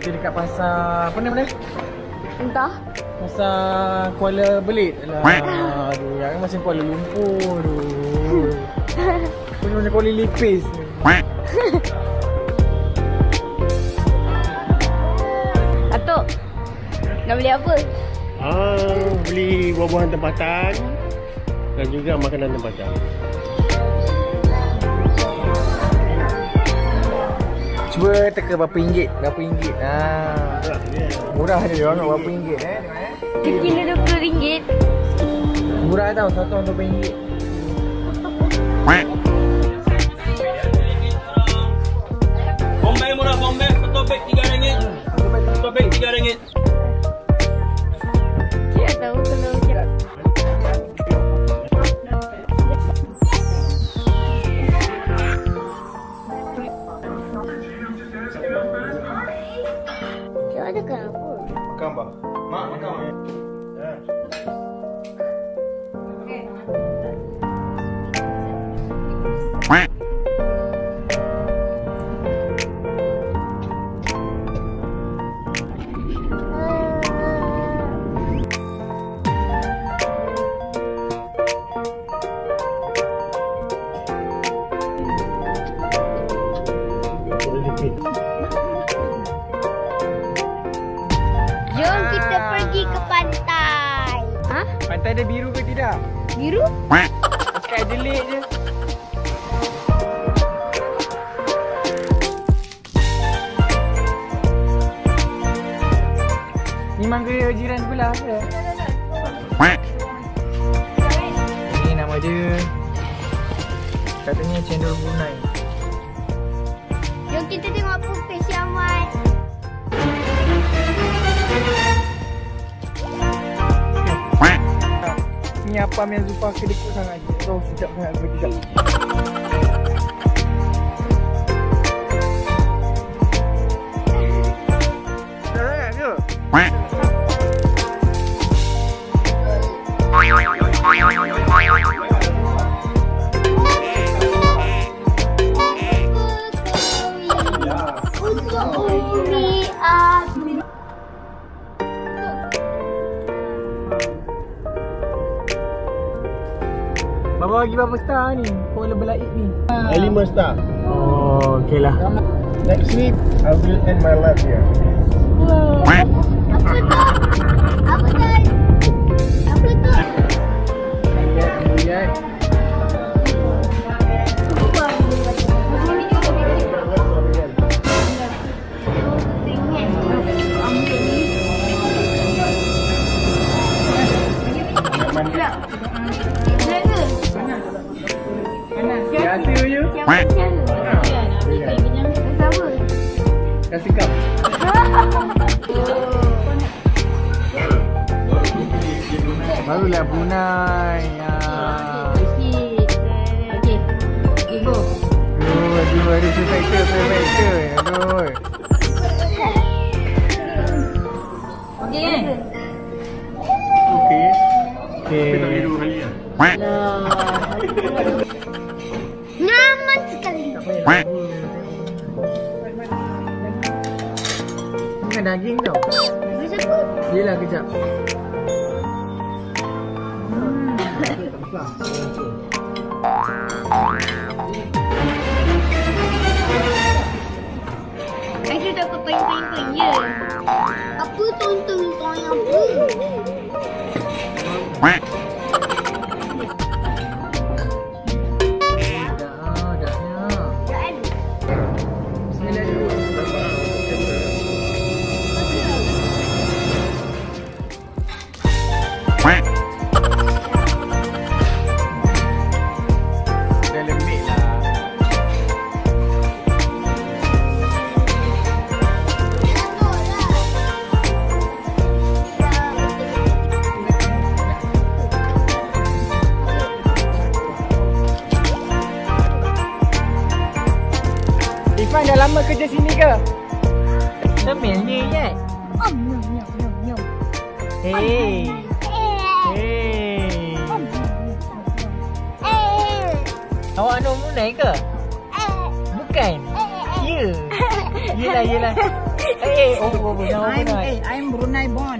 Kita dekat pasar apa nama dia? Entah. Pasar Kuala Belit. Alah, aduh, yang macam Kuala Lumpur. Aduh. Punya macam Kuala Lipis. Atuk. Nak beli apa? Ah, beli buah-buahan tempatan dan juga makanan tempatan. cuba teka berapa ringgit? Berapa ringgit? Ha. Murah je orang nak berapa ringgit eh? Tekina RM20. Murah tau, satu orang RM20. Quack. Bombay murah, bombay. Satu beg RM3. Hmm. Satu beg RM3. Cik ada kan Pantai ada biru ke tidak? Biru? Dekat Adelaide je. Ni mangga jiran sebelah ke? Ni nama dia Katanya cendol Brunei Ni apa yang Zulfa kedekut sangat Tahu sedap sangat ke tidak Sedap sangat ke? Bapa bagi berapa star ni? Kau lebih laik ni Lima star. Oh, okey lah Next week, I will end my life here. Apa tu? Apa tu? Apa tu? Lihat Biasa je Kasih kau Barulah Brunei ya. Aduh, aduh, ada prefector, prefector Aduh Okey Okey Nyaman sekali. Ini kan daging tau Siapa? Yelah kejap Aku tak apa pain-pain je. Apa tonton tanya apa? Ifan dah lama kerja sini ke? Semil ni je Om, nyom, nyom, nyom, nyom. Hey Eh, Hey eh, Awak anak Brunei ke? eh, Bukan eh, eh. Ya Yelah yelah Eh, oh, oh, oh, I'm, Brunei. eh, I'm Brunei born.